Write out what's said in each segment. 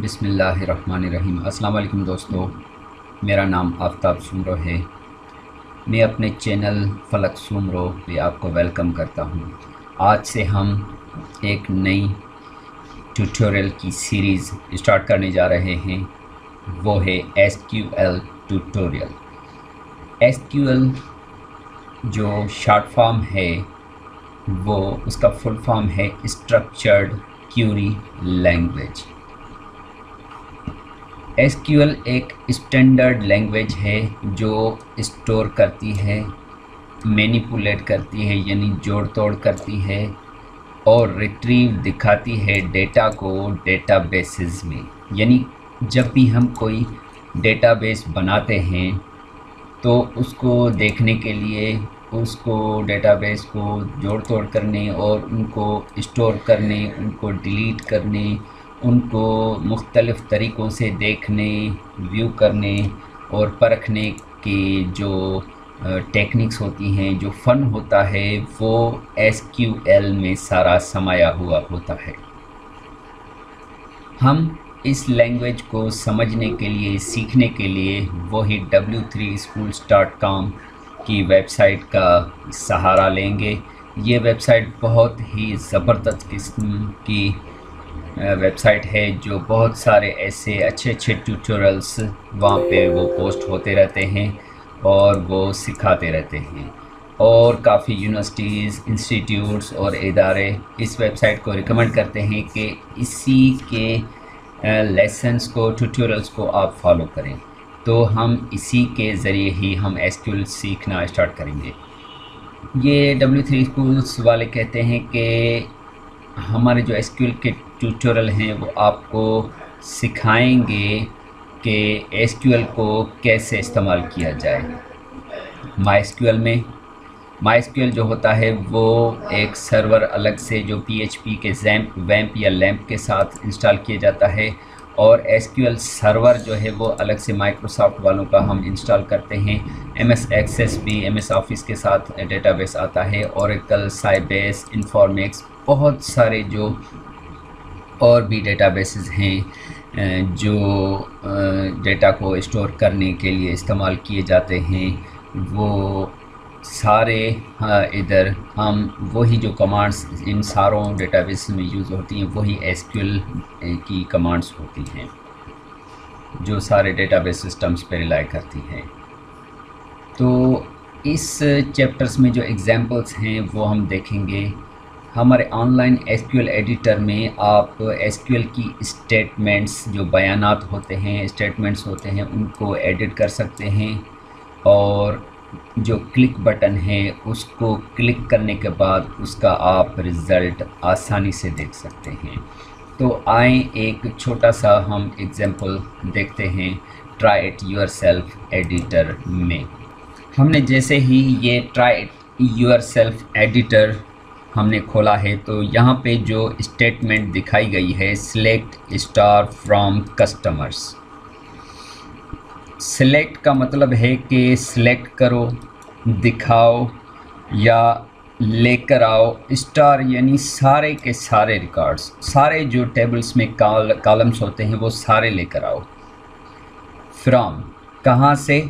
बिसमीम अल्लाम दोस्तों, मेरा नाम आफ्ताब सुमरो है। मैं अपने चैनल फलक सुमरो पे आपको वेलकम करता हूँ। आज से हम एक नई ट्यूटोरियल की सीरीज़ स्टार्ट करने जा रहे हैं। वो है S Q L tutorial. S Q L जो शार्ट फॉर्म है, वो उसका फुल फॉर्म है स्ट्रक्चर्ड क्यूरी लैंग्वेज। SQL एक स्टैंडर्ड लैंग्वेज है जो स्टोर करती है मैनिपुलेट करती है, यानी जोड़ तोड़ करती है और रिट्रीव दिखाती है डेटा को डेटाबेसेस में। यानी जब भी हम कोई डेटाबेस बनाते हैं तो उसको देखने के लिए उसको डेटाबेस को जोड़ तोड़ करने और उनको स्टोर करने, उनको डिलीट करने उनको मुख्तलफ़ तरीक़ों से देखने व्यू करने और परखने की जो टेक्निक्स होती हैं, जो फ़न होता है, वो एस क्यू एल में सारा समाया हुआ होता है। हम इस लैंग्वेज को समझने के लिए, सीखने के लिए वही W three schools dot com की वेबसाइट का सहारा लेंगे। ये वेबसाइट बहुत ही ज़बरदस्त किस्म की वेबसाइट है जो बहुत सारे ऐसे अच्छे अच्छे ट्यूटोरियल्स वहाँ पे वो पोस्ट होते रहते हैं और वो सिखाते रहते हैं। और काफ़ी यूनिवर्सिटीज़ इंस्टीट्यूट्स और इदारे इस वेबसाइट को रिकमेंड करते हैं कि इसी के लेसन्स को ट्यूटोरियल्स को आप फॉलो करें। तो हम इसी के ज़रिए ही हम एस सीखना स्टार्ट करेंगे। ये डब्ल्यू थ्री स्कूल्स वाले कहते हैं कि हमारे जो SQL के ट्यूटोरियल हैं, वो आपको सिखाएँगे कि SQL को कैसे इस्तेमाल किया जाए। माई में माई जो होता है, वो एक सर्वर अलग से जो PHP के जैम्प वैम्प या लैम्प के साथ इंस्टॉल किया जाता है और SQL सर्वर जो है, वो अलग से माइक्रोसॉफ्ट वालों का हम इंस्टॉल करते हैं। एम एस एक्सेस भी एम एस ऑफ़िस के साथ डेटाबेस आता है औरकल साइबेस, इन्फॉर्मेक्स बहुत सारे जो और भी डेटाबेसेस हैं जो डेटा को स्टोर करने के लिए इस्तेमाल किए जाते हैं, वो सारे इधर हम वही जो कमांड्स इन सारों डेटाबेस में यूज़ होती हैं, वही एस की कमांड्स होती हैं, जो सारे डेटाबेस सिस्टम्स पर रिलाई करती हैं। तो इस चैप्टर्स में जो एग्ज़ाम्पल्स हैं, वो हम देखेंगे। हमारे ऑनलाइन एसक्यूएल एडिटर में आप एसक्यूएल की स्टेटमेंट्स जो बयानात होते हैं स्टेटमेंट्स होते हैं, उनको एडिट कर सकते हैं और जो क्लिक बटन है, उसको क्लिक करने के बाद उसका आप रिज़ल्ट आसानी से देख सकते हैं। तो आए, एक छोटा सा हम एग्ज़ाम्पल देखते हैं try it yourself editor में। हमने जैसे ही ये try it yourself editor हमने खोला है तो यहाँ पे जो स्टेटमेंट दिखाई गई है select star from customers select का मतलब है कि सिलेक्ट करो दिखाओ या लेकर आओ। स्टार यानी सारे के सारे रिकॉर्ड्स सारे जो टेबल्स में काल, कॉलम्स होते हैं वो सारे लेकर आओ। फ्रॉम कहाँ से?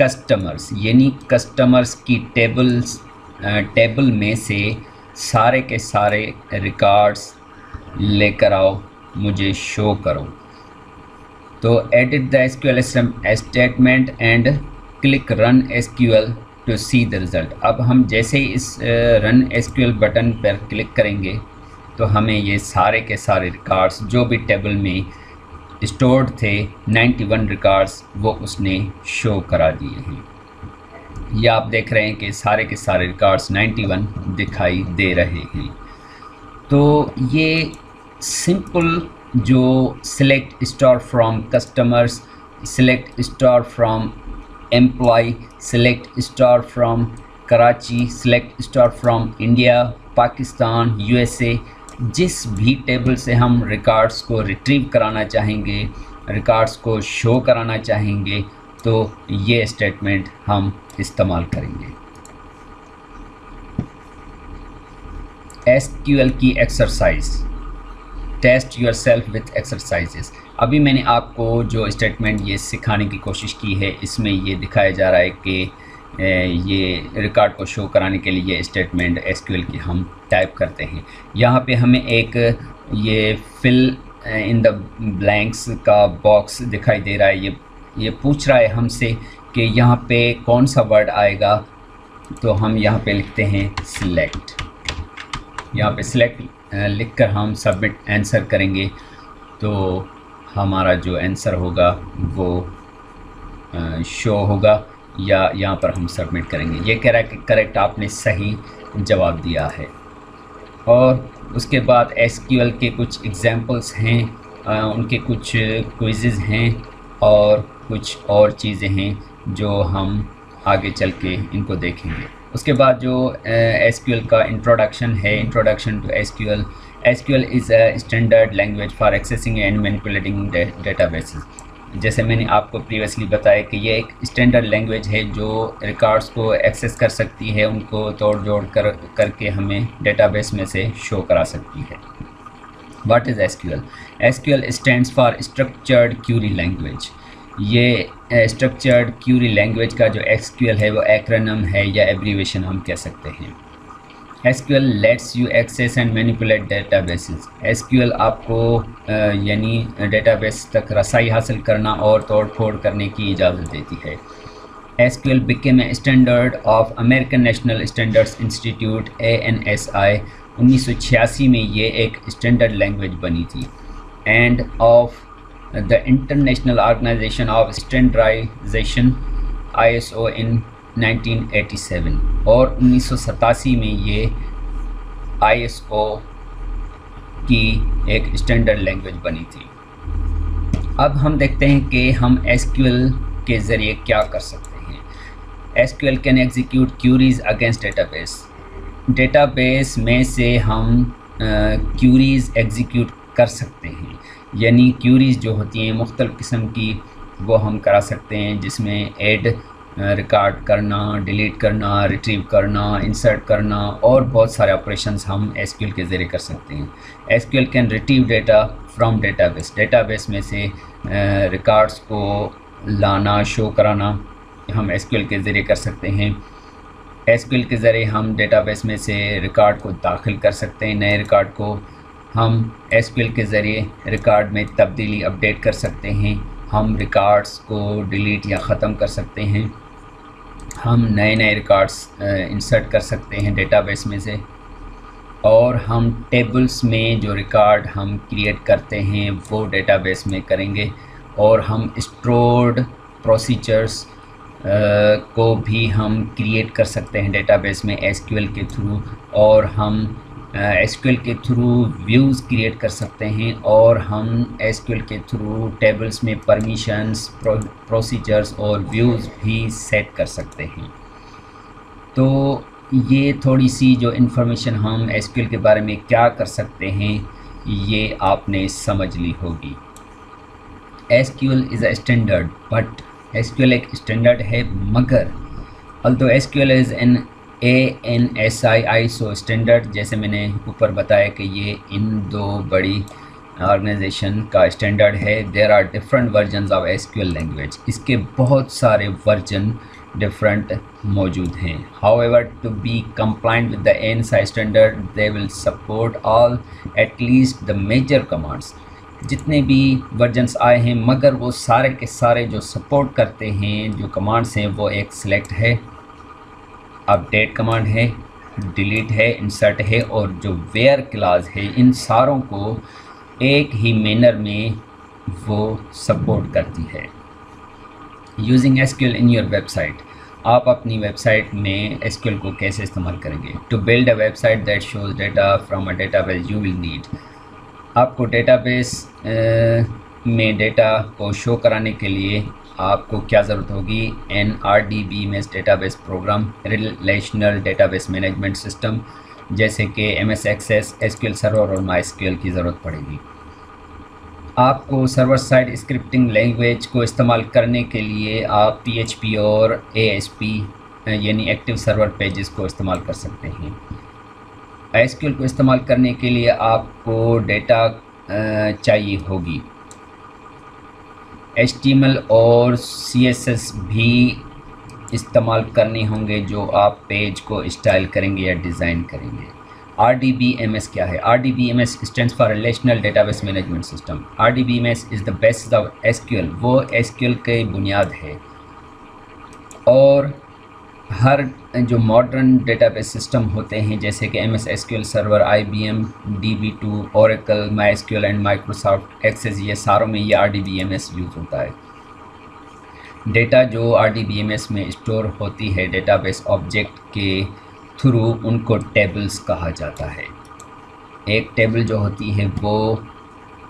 कस्टमर्स यानी कस्टमर्स की टेबल्स टेबल में से सारे के सारे रिकॉर्ड्स लेकर आओ, मुझे शो करो। तो edit the S Q L statement and click run S Q L to see the result अब हम जैसे ही इस run S Q L button पर क्लिक करेंगे तो हमें ये सारे के सारे रिकॉर्ड्स जो भी टेबल में स्टोर्ड थे 91 रिकॉर्ड्स वो उसने शो करा दिए हैं। ये आप देख रहे हैं कि सारे के सारे रिकॉर्ड्स 91 दिखाई दे रहे हैं। तो ये सिंपल जो select star from customers select star from employee select star from Karachi select star from India Pakistan USA जिस भी टेबल से हम रिकॉर्ड्स को रिट्रीव कराना चाहेंगे रिकॉर्ड्स को शो कराना चाहेंगे तो ये स्टेटमेंट हम इस्तेमाल करेंगे। एसक्यूएल की exercise test yourself with exercises अभी मैंने आपको जो स्टेटमेंट ये सिखाने की कोशिश की है, इसमें ये दिखाया जा रहा है कि ये रिकॉर्ड को शो कराने के लिए स्टेटमेंट एसक्यूएल की हम टाइप करते हैं। यहाँ पे हमें एक ये फिल इन द ब्लैंक्स का बॉक्स दिखाई दे रहा है। ये ये पूछ रहा है हमसे कि यहाँ पे कौन सा वर्ड आएगा? तो हम यहाँ पे लिखते हैं सिलेक्ट यहाँ पे सिलेक्ट लिखकर हम सबमिट आंसर करेंगे। तो हमारा जो आंसर होगा वो शो होगा या यहाँ पर हम सबमिट करेंगे। ये करेक्ट करेक्ट आपने सही जवाब दिया है। और उसके बाद एस के कुछ एग्ज़ाम्पल्स हैं उनके कुछ क्विज़ हैं और कुछ और चीज़ें हैं जो हम आगे चल के इनको देखेंगे। उसके बाद जो एस uh, का इंट्रोडक्शन है introduction to S Q L S Q L is a standard language for accessing and manipulating databases जैसे मैंने आपको प्रीवियसली बताया कि ये एक स्टैंडर्ड लैंग्वेज है जो रिकॉर्ड्स को एक्सेस कर सकती है उनको तोड़ जोड़ कर करके हमें डेटाबेस में से शो करा सकती है। What is S Q L S Q L stand for structured query language ये स्ट्रक्चर्ड क्यूरी लैंग्वेज का जो एस क्यू है, वो एक्रोनम है या एब्रीवेशन हम कह सकते हैं। SQL lets you access and manipulate databases SQL आपको यानी डेटाबेस तक रसाई हासिल करना और तोड़ फोड़ करने की इजाज़त देती है। एस क्यू एल बिके में standard of American National Standards Institute A N S I उन्नीस सौ छियासी में ये एक स्टैंडर्ड लैंग्वेज बनी थी। And of the International Organisation for Standardisation ISO in 1987 और उन्नीस सौ सतासी में ये आईएसओ की एक स्टैंडर्ड लैंग्वेज बनी थी। अब हम देखते हैं कि हम एसक्यूएल के ज़रिए क्या कर सकते हैं। SQL can execute queries against database database में से हम क्यूरीज uh, एग्जीक्यूट कर सकते हैं। यानी क्यूरीज जो होती हैं मुख्तल किस्म की, वो हम करा सकते हैं, जिसमें एड रिकॉर्ड करना, डिलीट करना, रिट्रीव करना, इंसर्ट करना और बहुत सारे ऑपरेशंस हम एस के ज़रिए कर सकते हैं। S can retrieve data from database. Database में से रिकॉर्ड्स को लाना, शो कराना हम एस के ज़रिए कर सकते हैं। एस के ज़रिए हम डेटाबेस में से रिकॉर्ड को दाखिल कर सकते हैं, नए रिकॉर्ड को हम एस के ज़रिए रिकॉर्ड में तब्दीली अपडेट कर सकते हैं। हम रिकॉर्ड्स को डिलीट या ख़त्म कर सकते हैं। हम नए नए रिकॉर्ड्स इंसर्ट कर सकते हैं डेटाबेस में से। और हम टेबल्स में जो रिकॉर्ड हम क्रिएट करते हैं, वो डेटाबेस में करेंगे। और हम स्टोर्ड प्रोसीजर्स को भी हम क्रिएट कर सकते हैं डेटाबेस में एसक्यूएल के थ्रू और हम एसक्यूएल के थ्रू व्यूज़ क्रिएट कर सकते हैं और हम एसक्यूएल के थ्रू टेबल्स में परमिशंस प्रोसीजर्स और व्यूज़ भी सेट कर सकते हैं। तो ये थोड़ी सी जो इन्फॉर्मेशन हम एसक्यूएल के बारे में क्या कर सकते हैं, ये आपने समझ ली होगी। SQL is a standard, but SQL एक स्टैंडर्ड है मगर, although SQL is an A N S I ISO standard जैसे मैंने ऊपर बताया कि ये इन दो बड़ी ऑर्गेनाइजेशन का स्टैंडर्ड है। There are different version of S language इसके बहुत सारे वर्जन डिफरेंट मौजूद हैं। However to be compliant with the ANSI standard they will support all at least the major commands जितने भी वर्जन्स आए हैं, मगर वो सारे के सारे जो सपोर्ट करते हैं, जो कमांड्स हैं, वो एक सिलेक्ट है। अपडेट कमांड है, डिलीट है, इंसर्ट है और जो वेयर क्लास है, इन सारों को एक ही मैनर में वो सपोर्ट करती है। Using SQL in your website. आप अपनी वेबसाइट में एसक्यूएल को कैसे इस्तेमाल करेंगे? To build a website that shows data from a database you will need. आपको डेटाबेस में डेटा को शो कराने के लिए आपको क्या ज़रूरत होगी? An R D B M S database program relational database management system जैसे कि M S access S Q L server और माई की ज़रूरत पड़ेगी। आपको सर्वर साइड स्क्रिप्टिंग लैंग्वेज को इस्तेमाल करने के लिए आप पी एच पी और ए एस पी यानी एक्टिव सर्वर पेजेस को इस्तेमाल कर सकते हैं। एसक्यूएल को इस्तेमाल करने के लिए आपको डेटा चाहिए होगी। एच और CSS भी इस्तेमाल करने होंगे जो आप पेज को स्टाइल करेंगे या डिज़ाइन करेंगे। R D B M S क्या है? R D B M S stand for relational database management system R D B M S is the best of S Q L वो S Q L के बुनियाद है। और हर जो modern database system होते हैं, जैसे कि M S S Q L server I B M D B two Oracle my S Q L and Microsoft access ये सारों में ये R D B M S use होता है। डेटा जो R D B M S में store होती है डेटाबेस ऑब्जेक्ट के थ्रू उनको टेबल्स कहा जाता है। एक टेबल जो होती है, वो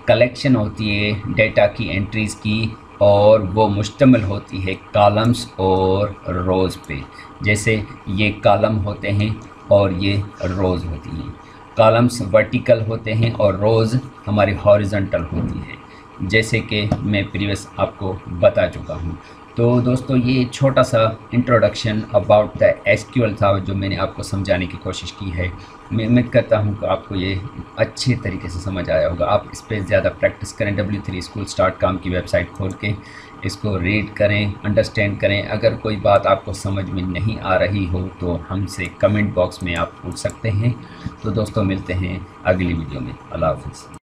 कलेक्शन होती है डेटा की एंट्रीज़ की और वो मुश्तमल होती है कॉलम्स और रोज़ पे। जैसे ये कॉलम होते हैं और ये रोज़ होती हैं। कॉलम्स वर्टिकल होते हैं और रोज़ हमारी हॉरिजेंटल होती है। जैसे कि मैं प्रीवियस आपको बता चुका हूँ तो दोस्तों, ये छोटा सा इंट्रोडक्शन अबाउट द एसक्यूएल था जो मैंने आपको समझाने की कोशिश की है। मैं उम्मीद करता हूँ कि आपको ये अच्छे तरीके से समझ आया होगा। आप इस पर ज़्यादा प्रैक्टिस करें डब्ल्यू थ्री स्कूल स्टार्ट काम की वेबसाइट खोल के इसको रीड करें अंडरस्टैंड करें। अगर कोई बात आपको समझ में नहीं आ रही हो तो हमसे कमेंट बॉक्स में आप पूछ सकते हैं। तो दोस्तों, मिलते हैं अगली वीडियो में। अल्लाह हाफ़